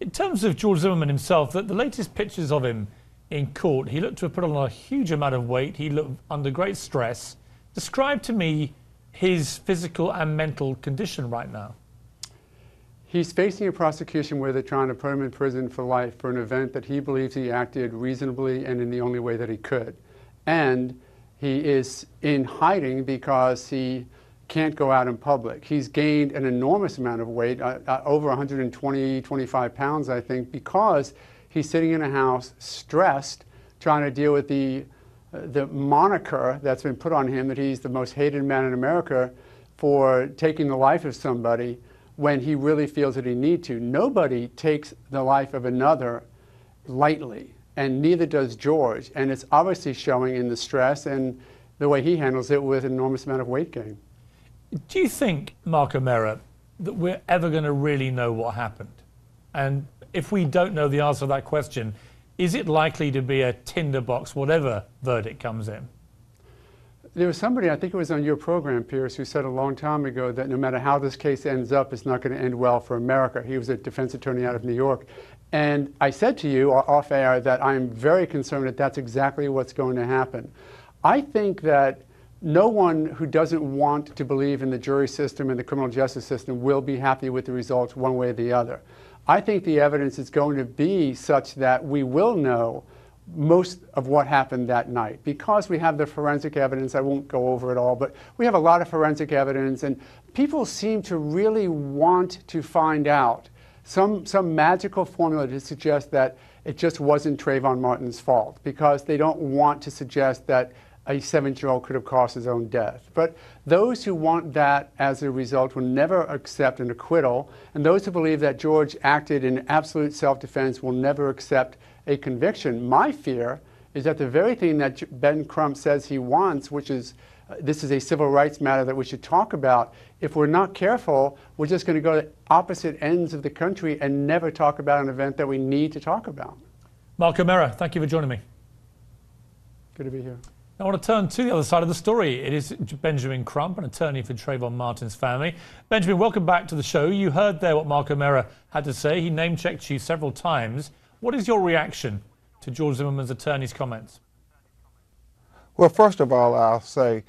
In terms of George Zimmerman himself, the, the latest pictures of him in court, he looked to have put on a huge amount of weight. He looked under great stress. Describe to me his physical and mental condition right now. He's facing a prosecution where they're trying to put him in prison for life for an event that he believes he acted reasonably and in the only way that he could. And he is in hiding because he can't go out in public. He's gained an enormous amount of weight, uh, uh, over 120, 25 pounds, I think, because he's sitting in a house stressed, trying to deal with the, uh, the moniker that's been put on him that he's the most hated man in America for taking the life of somebody when he really feels that he need to. Nobody takes the life of another lightly, and neither does George. And it's obviously showing in the stress and the way he handles it with an enormous amount of weight gain. Do you think, Mark O'Mara, that we're ever going to really know what happened? And if we don't know the answer to that question, is it likely to be a tinderbox, whatever verdict comes in? There was somebody, I think it was on your program, Piers, who said a long time ago that no matter how this case ends up, it's not going to end well for America. He was a defense attorney out of New York. And I said to you off air that I'm very concerned that that's exactly what's going to happen. I think that no one who doesn't want to believe in the jury system and the criminal justice system will be happy with the results one way or the other. I think the evidence is going to be such that we will know most of what happened that night. Because we have the forensic evidence, I won't go over it all, but we have a lot of forensic evidence, and people seem to really want to find out some, some magical formula to suggest that it just wasn't Trayvon Martin's fault, because they don't want to suggest that a seven-year-old could have caused his own death. But those who want that as a result will never accept an acquittal, and those who believe that George acted in absolute self-defense will never accept a conviction. My fear is that the very thing that Ben Crump says he wants, which is uh, this is a civil rights matter that we should talk about. If we're not careful, we're just going to go to opposite ends of the country and never talk about an event that we need to talk about. Mark O'Mara, thank you for joining me. Good to be here. I want to turn to the other side of the story. It is Benjamin Crump, an attorney for Trayvon Martin's family. Benjamin, welcome back to the show. You heard there what Mark O'Mara had to say. He name checked you several times. What is your reaction to George Zimmerman's attorney's comments? Well, first of all, I'll say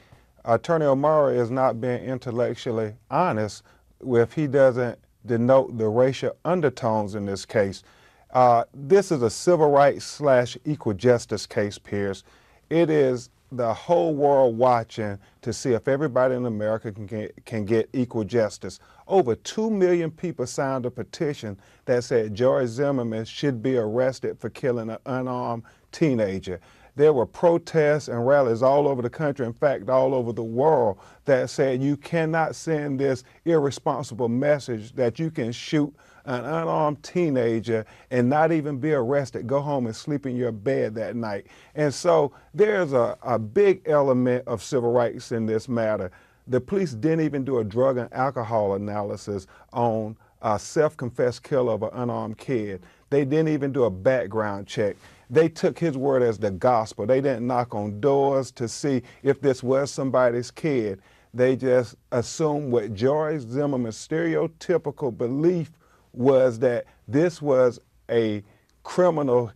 Attorney O'Mara is not being intellectually honest if he doesn't denote the racial undertones in this case. Uh, this is a civil rights slash equal justice case, Piers. It is the whole world watching to see if everybody in America can get, can get equal justice. Over 2 million people signed a petition that said George Zimmerman should be arrested for killing an unarmed teenager. There were protests and rallies all over the country, in fact, all over the world, that said you cannot send this irresponsible message that you can shoot an unarmed teenager and not even be arrested, go home and sleep in your bed that night. And so there's a, a big element of civil rights in this matter. The police didn't even do a drug and alcohol analysis on a self-confessed killer of an unarmed kid. They didn't even do a background check. They took his word as the gospel. They didn't knock on doors to see if this was somebody's kid. They just assumed what George Zimmerman's stereotypical belief was that this was a criminal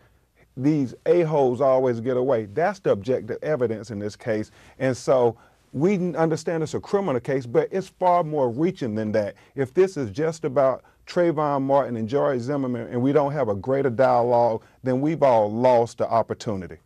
these a-holes always get away. That's the objective evidence in this case. And so we understand it's a criminal case, but it's far more reaching than that. If this is just about Trayvon Martin and George Zimmerman and we don't have a greater dialogue, then we've all lost the opportunity.